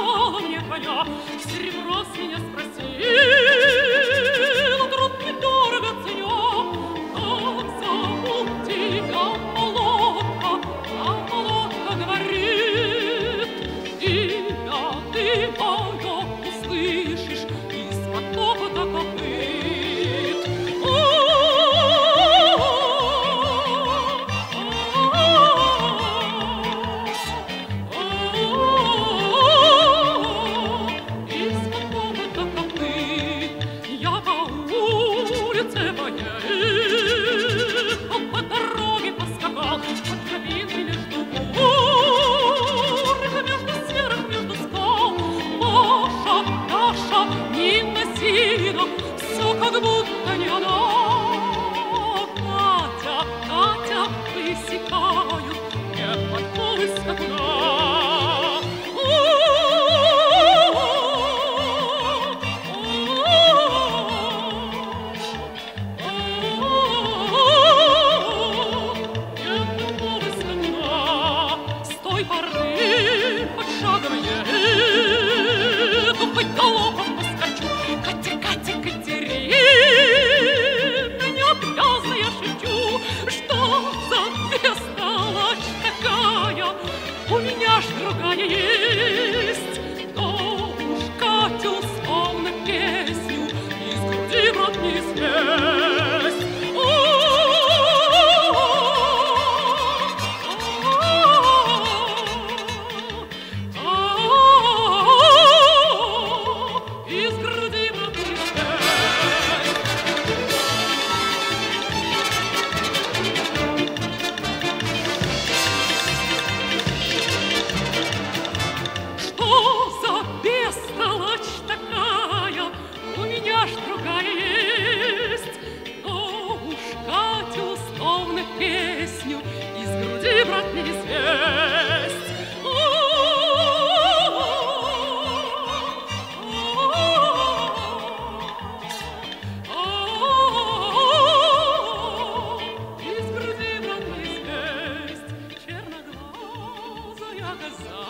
помня твое, серебро с меня спросил. Marina, so как будто не она. поесть. Уж Катю словно песню из груди брат не известь. Из груди брат не известь, черноглазая коза.